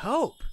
cope?